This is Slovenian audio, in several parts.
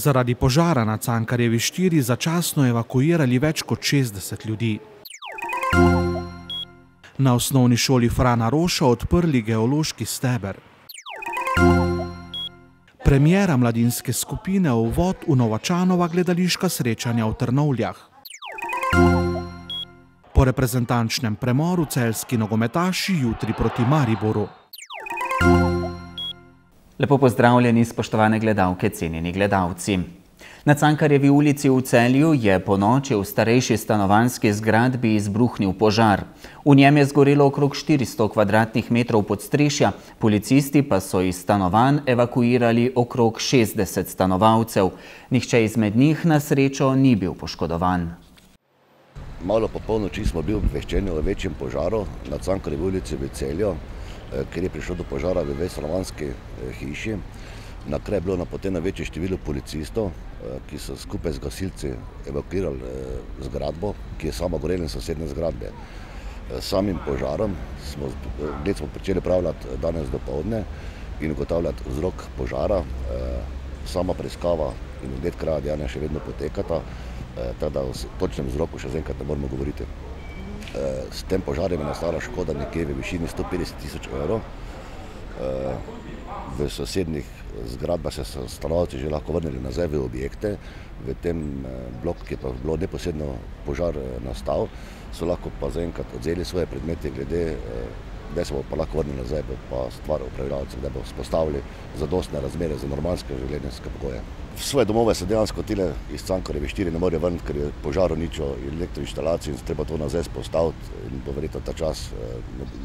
Zaradi požara na Cankarjevi 4 začasno evakuirali več kot 60 ljudi. Na osnovni šoli Frana Roša odprli geološki steber. Premjera mladinske skupine Uvod v Novačanova gledališka srečanja v Trnovljah. Po reprezentančnem premoru celski nogometaši jutri proti Mariboru. Lepo pozdravljeni, spoštovane gledalke, cenjeni gledalci. Na Cankarjevi ulici v Celju je po noči v starejši stanovanski zgradbi izbruhnil požar. V njem je zgorelo okrog 400 kvadratnih metrov podstrešja, policisti pa so iz stanovanj evakuirali okrog 60 stanovalcev. Nihče izmed njih na srečo ni bil poškodovan. Malo po polnoči smo bili obveščeni o večjem požaru na Cankarjevi ulici v Celju, ker je prišlo do požara v stanovanski hiši. Na kraj je bilo napoteno večje število policistov, ki so skupaj z gasilci evakuirali zgradbo, ki je sama gorela in sosednje zgradbe. Samim požarom smo, gled smo pričeli upravljati danes dopoldne in ugotavljati vzrok požara. Sama preiskava in ogled kraja dejanja še vedno potekata, tako da o točnem vzroku še zaenkrat ne moremo govoriti. S tem požarjem je nastala škoda nekje v višini sto petdeset tisoč evrov. V sosednjih zgradbah se so stanovalci že lahko vrnili nazaj v objekte. V tem bloku, ki je pa bilo neposredno požar nastal, so lahko pa zaenkrat odvzeli svoje predmete glede, kdaj se bodo pa lahko vrnili nazaj, bo pa stvar upravljavcev, kdaj bodo vzpostavili zadostne razmere za normalne življenjske pogoje. V svoje domove se dejansko tile iz Cankarjeve štiri ne morejo vrniti, ker je požar uničil elektroinštalacijo in treba to nazaj vzpostaviti in bo verjetno ta čas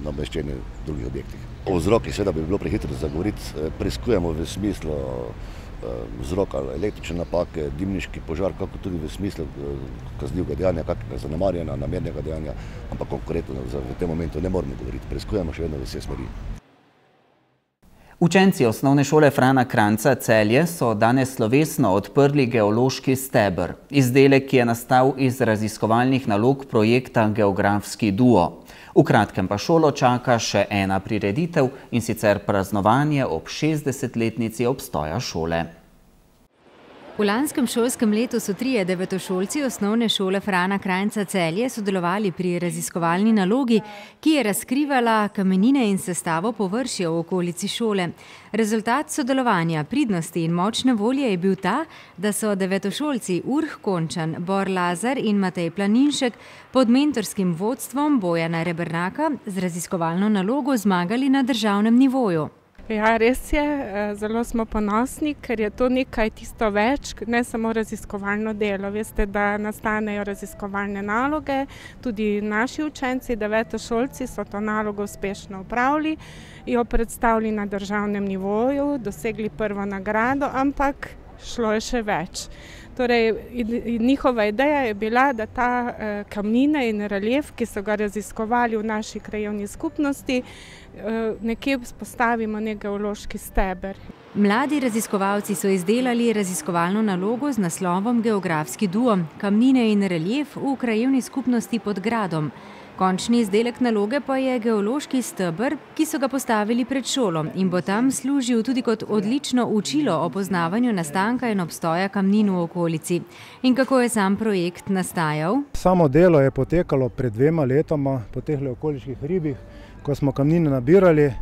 nameščeni v drugih objektih. O vzrokih seveda bi bilo prehitro za govoriti, preiskujemo v smislu vzroka električne napake, dimniški požar, kakor tudi v smislu kaznivega dejanja, kakega zanemarjanja, namernega dejanja, ampak konkretno v tem momentu ne moremo govoriti, preiskujemo še vedno vse smeri. Učenci Osnovne šole Frana Kranjca Celje so danes slovesno odprli geološki steber. Izdelek je nastal iz raziskovalnih nalog projekta Geografski duo. V kratkem pa šolo čaka še ena prireditev, in sicer praznovanje ob šestdesetletnici obstoja šole. V lanskem šolskem letu so trije devetošolci Osnovne šole Frana Kranjca Celje sodelovali pri raziskovalni nalogi, ki je razkrivala kamenine in sestavo površja v okolici šole. Rezultat sodelovanja, pridnosti in močne volje je bil ta, da so devetošolci Urh Končan, Bor Lazar in Matej Planinšek pod mentorskim vodstvom Bojana Rebernaka z raziskovalno nalogo zmagali na državnem nivoju. Ja, res je, zelo smo ponosni, ker je to nekaj tisto več, ne samo raziskovalno delo. Veste, da nastanejo raziskovalne naloge, tudi naši učenci, devetošolci, so to nalogo uspešno opravili, jo predstavili na državnem nivoju, dosegli prvo nagrado, ampak šlo je še več. Torej njihova ideja je bila, da ta kamnine in relief, ki so ga raziskovali v naši krajevni skupnosti, nekje vzpostavimo neki geološki steber. Mladi raziskovalci so izdelali raziskovalno nalogo z naslovom Geografski duo, kamnine in relief v krajevni skupnosti pod gradom. Končni izdelek naloge pa je geološki steber, ki so ga postavili pred šolo in bo tam služil tudi kot odlično učilo o poznavanju nastanka in obstoja kamnin v okolici. In kako je sam projekt nastajal? Samo delo je potekalo pred dvema letoma po tehle okoliških hribih, ko smo kamnine nabirali.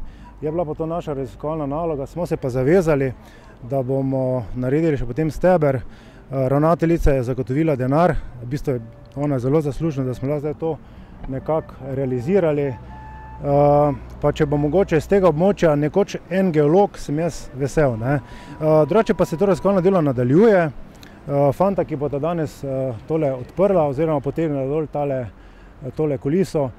Je bila pa to naša raziskovalna naloga, smo se pa zavezali, da bomo naredili še potem steber. Ravnateljica je zagotovila denar, v bistvu je ona zelo zaslužna, da smo lahko zdaj to nekako realizirali. Pa če bo mogoče iz tega območja nekoč en geolog, sem jaz vesel, ne. Drugače pa se to raziskovalno delo nadaljuje. Fanta, ki bosta danes tole odprla oziroma potegnila dol tale, tole kuliso,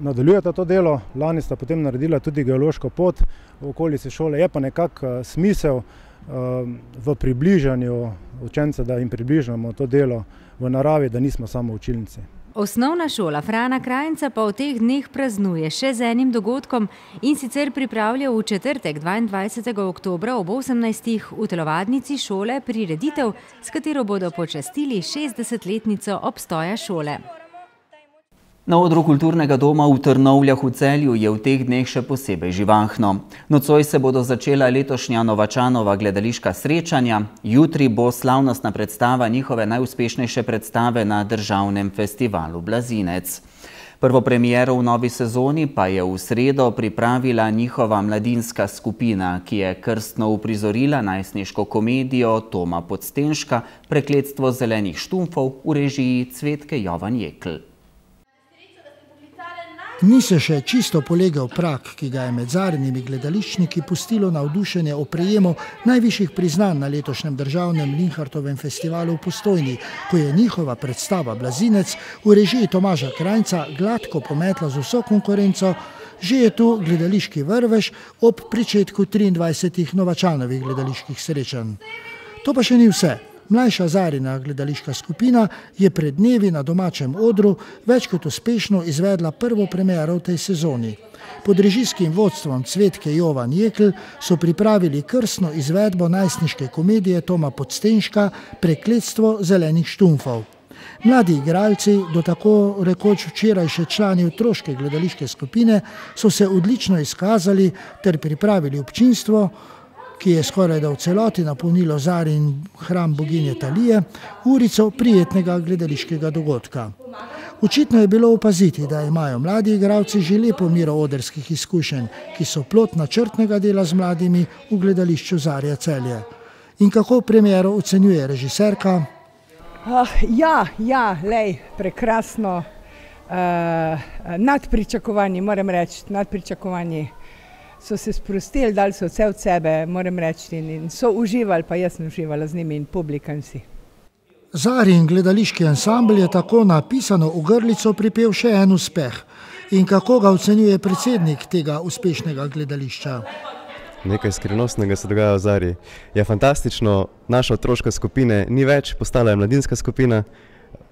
nadaljujeta to delo. Lani sta potem naredila tudi geološko pot v okolici šole, je pa nekako smisel v približanju učencem, da jim približamo to delo v naravi, da nismo samo učilnici. Osnovna šola Frana Krajnca pa v teh dneh praznuje še z enim dogodkom, in sicer pripravlja v četrtek, dvaindvajsetega oktobra ob osemnajstih v telovadnici šole prireditev, s katero bodo počastili šestdesetletnico obstoja šole. Na odru kulturnega doma v Trnovljah v celju je v teh dneh še posebej živahno. Nocoj se bodo začela letošnja Novačanova gledališka srečanja, jutri bo slavnostna predstava njihove najuspešnejše predstave na državnem festivalu Blazinec. Prvo premiero v novi sezoni pa je v sredo pripravila njihova mladinska skupina, ki je krstno uprizorila najstniško komedijo Toma Podstenška Prekletstvo zelenih štumfov v režiji Cvetke Jovan Jekl. Ni se še čisto polegel prak, ki ga je med zadnjimi gledališčniki pustilo navdušenje o prejemu najvišjih priznanj na letošnjem državnem Linhartovem festivalu v Postojni, ko je njihova predstava Blazinec v režiji Tomaža Krajnca gladko pometla z vso konkurenco, že je tu gledališki vrvež ob pričetku 23 novačanovih gledaliških srečanj. To pa še ni vse. Mlajša Zarina gledališka skupina je pred dnevi na domačem odru več kot uspešno izvedla prvo premiero v tej sezoni. Pod režijskim vodstvom Cvetke Jovan Jekl so pripravili krstno izvedbo najstniške komedije Toma Podstenška Prekletstvo zelenih štumfov. Mladi igralci, do tako rekoč včeraj še člani otroške gledališke skupine, so se odlično izkazali ter pripravili občinstvo, ki je skoraj da v celoti napolnilo Zari in hram boginje Talije, urico prijetnega gledališkega dogodka. Očitno je bilo opaziti, da imajo mladi igralci že lepo miro odrskih izkušenj, ki so plot načrtnega dela z mladimi v gledališču Zarja Celje. In kako premiero ocenjuje režiserka? Uh, ja, ja, lej, prekrasno, uh, nad pričakovanji, moram reči, nad pričakovanji so se sprostili, dali so vse od sebe, moram reči, in so uživali, pa jaz sem uživala z njimi in publika in vsi. Zari in gledališki ansambl je tako napisano v grlico pripel še en uspeh. In kako ga ocenjuje predsednik tega uspešnega gledališča? Nekaj skrivnostnega se dogaja v Zari. Je fantastično, naša otroška skupina ni več, postala je mladinska skupina.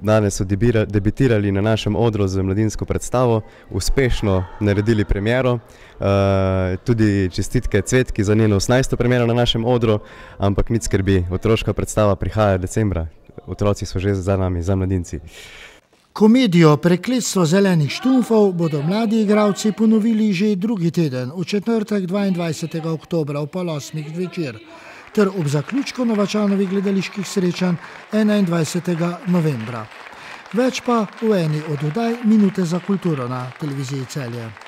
Danes so debitirali na našem odru z mladinsko predstavo, uspešno naredili premiero, uh, tudi čestitke Cvetki za njeno 18. premiero na našem odru, ampak nič skrbi, otroška predstava prihaja decembra, otroci so že za nami, za mladinci. Komedijo Prekletstvo zelenih štumfov bodo mladi igravci ponovili že drugi teden, v četrtek 22. oktobra v pol osmih večer ter ob zaključku Novačanovih gledaliških srečanj 21. novembra. Več pa v eni od oddaj Minute za kulturo na televiziji Celje.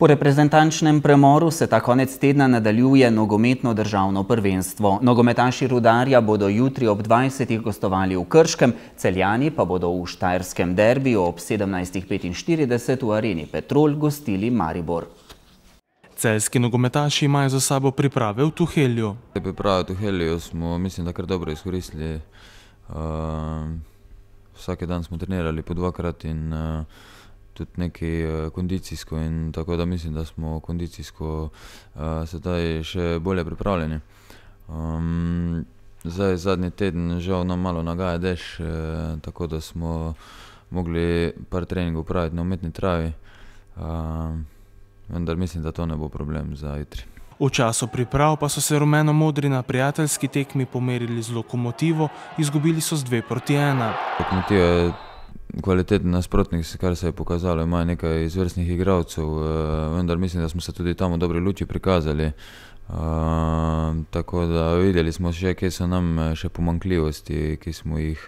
Po reprezentančnem premoru se ta konec tedna nadaljuje nogometno državno prvenstvo. Nogometaši Rudarja bodo jutri ob 20. gostovali v Krškem, celjani pa bodo v Štajerskem derbiju ob 17.45 v areni Petrol gostili Maribor. Celjski nogometaši imajo za sabo priprave v Tuhelju. Priprave v Tuhelju smo, mislim, da kar dobro izkoristili. Uh, vsake dan smo trenirali po dvakrat in uh, tudi nekaj uh, kondicijsko, in tako da mislim, da smo kondicijsko uh, sedaj še bolje pripravljeni. Um, zdaj, zadnji teden, žal, nam malo nagaja dež, uh, tako da smo mogli par treningov upraviti na umetni travi, uh, vendar mislim, da to ne bo problem za jutri. V času priprav pa so se rumeno-modri na prijateljski tekmi pomerili z lokomotivo, izgubili so z dve proti ena. Lokomotiva je kvaliteten nasprotnik, kar se je pokazalo. Ima nekaj izvrstnih igralcev, uh, vendar mislim, da smo se tudi tam v dobri luči prikazali. Uh, tako da videli smo še, kje so nam eh, še pomankljivosti, ki smo jih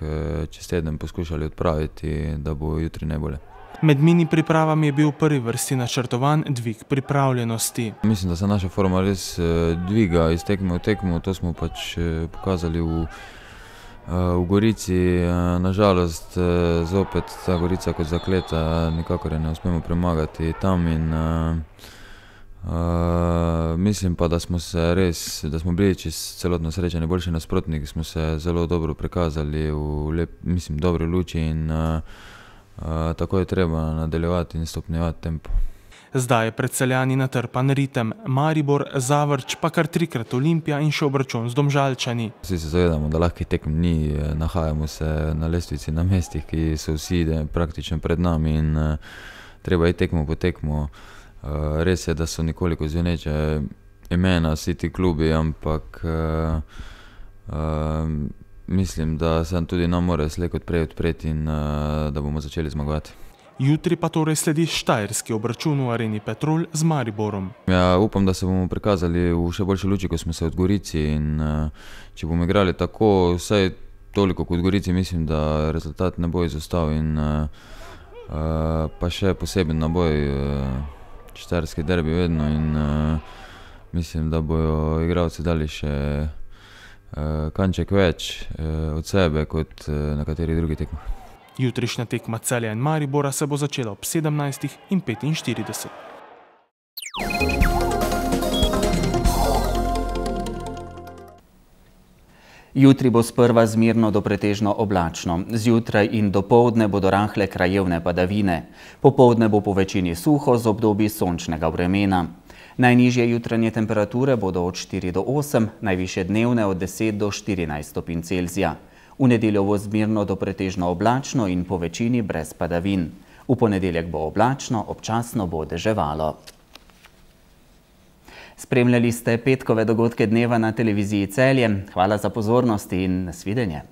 čez teden poskušali odpraviti, da bo jutri najbolje. Med mini pripravami je bil v prvi vrsti načrtovan dvig pripravljenosti. Mislim, da se naša forma res dviga iz tekme v tekmo, to smo pač pokazali v v Gorici, nažalost, zopet ta Gorica kot zakleta, nikakor ne uspemo premagati tam. In, uh, mislim pa, da smo se res, da smo bili čez celotno srečanje boljši nasprotniki, smo se zelo dobro prikazali v lep, mislim, dobri luči in uh, uh, tako je treba nadaljevati in stopnjevati tempo. Zdaj je pred celjani natrpan ritem, Maribor, Zavrč, pa kar trikrat Olimpija in še obračun z domžalčani. Vsi se zavedamo, da lahko tekm ni, nahajamo se na lestvici na mestih, ki so vsi praktično pred nami in uh, treba je tekmo po tekmo. Uh, res je, da so nekoliko zveneče imena vsi ti klubi, ampak mislim, da se tudi nam mora slej kot prej odpreti in da bomo začeli zmagovati. Jutri pa torej sledi štajerski obračun v areni Petrol z Mariborom. Ja, upam, da se bomo prikazali v še boljši luči, kot smo se v Gorici. In, če bomo igrali tako, vsaj toliko kot Gorici, mislim, da rezultat ne bo izostal. In, pa še poseben naboj, štajerski derbi vedno. In, mislim, da bodo igralci dali še kanček več od sebe kot na kateri drugi tekmi. Jutrišnja tekma Celja in Maribora se bo začela ob 17.45. Jutri bo sprva zmirno do pretežno oblačno. Zjutraj in dopoldne bodo rahle krajevne padavine. Popoldne bo po večini suho z obdobji sončnega vremena. Najnižje jutranje temperature bodo od 4 do 8, najviše dnevne od 10 do 14 stopinj Celzija. V nedeljo bo zmirno do pretežno oblačno in po večini brez padavin. V ponedeljek bo oblačno, občasno bo deževalo. Spremljali ste petkove dogodke dneva na televiziji Celje. Hvala za pozornost in nasvidenje.